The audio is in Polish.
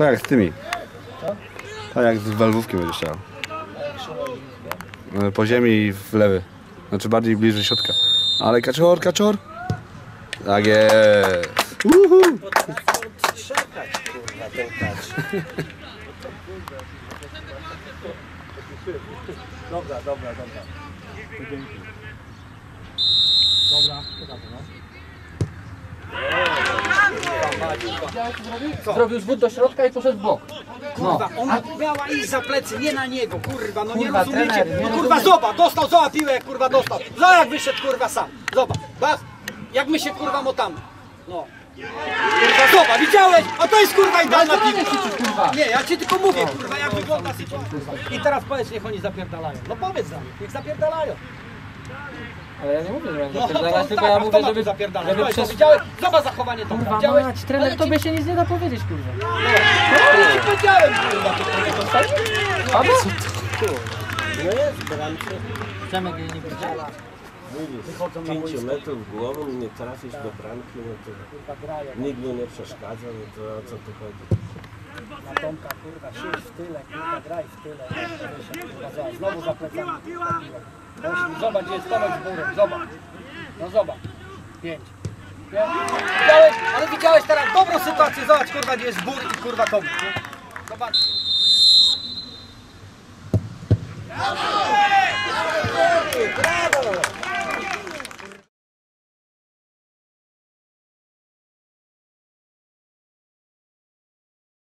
Tak jak z tymi. Tak jak z walwówki będziesz chciał. E, Po ziemi i w lewy. Znaczy bardziej bliżej środka. Ale kaczor, kaczor. Tak jest. Uhu. Dobra, dobra, dobra. Zrobił zwód do środka i poszedł w bok. No. Kurwa, ona miała iść za plecy, nie na niego, kurwa, no nie Kurwa, rozumiecie. trener, nie No kurwa, zobacz, dostał, zobacz piłę, kurwa dostał. Zobacz jak wyszedł, kurwa, sam. Zobacz, bach, jak my się, kurwa, motamy. No. Kurwa, zobacz, widziałeś? A to jest, kurwa, idealna piłka. Nie, ja ci tylko mówię, kurwa, jak wygląda sytuacja. I teraz powiedz, niech oni zapierdalają. No powiedz nam, niech zapierdalają. Ale ja nie mówię, że mam No, zapierdalać, to tylko tak, ja a mówię, żeby, zapierdalać? żeby przez... Widziałeś? Zobacz zachowanie to, Kurwa widziałeś? mać, trener, ci- tobie się nic nie da powiedzieć, kurwa. Ale ci powiedziałem, kurwa, to kurwa. Albo? No jest, bramce. Przemek jej nie widział. Mówisz, 5 metrów głową nie trafisz do bramki, no to nikt mu nie przeszkadza, no to o co tu chodzi? Na Tomka, kurwa, siedź w tyle, kurwa, graj w tyle. Znowu za plecami. Zobacz, zobacz, jest Tomek z górą, zobacz. No zobacz. Pięć. Widziałeś, ale widziałeś teraz dobrą sytuację, zobacz kurwa gdzie jest bór i kurwa Tomek. Zobacz.